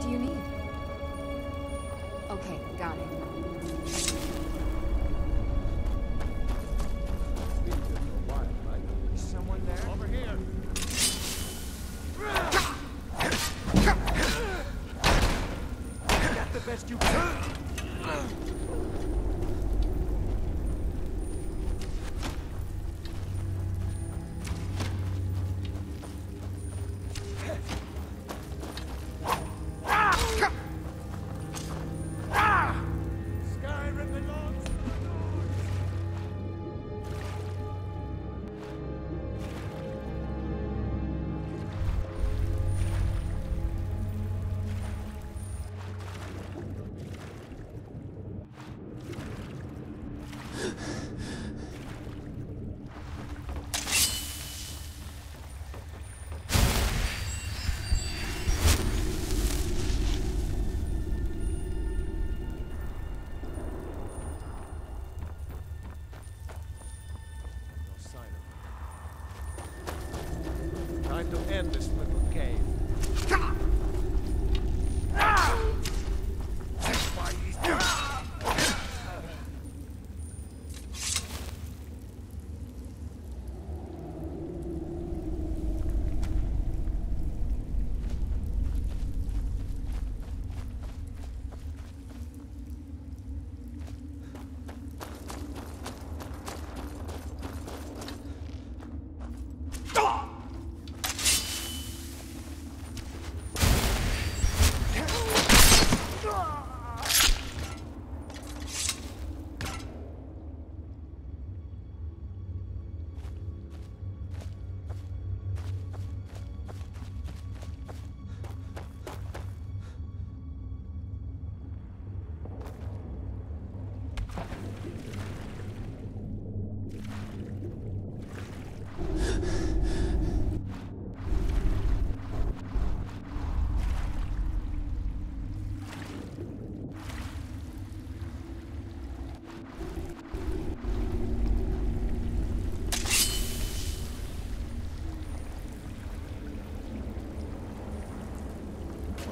What do you need? Okay, got it. Someone there? Over here. Got the best you can. To end this little game.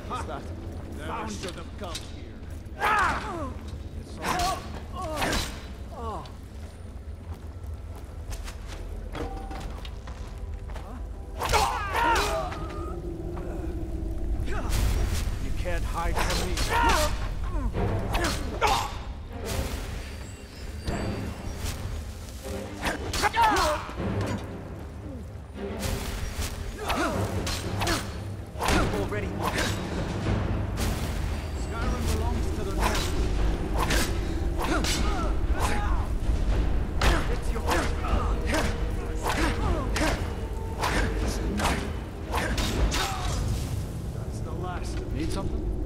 What's that? Found should have come here. It's all- You can't hide from me. Already. Need something?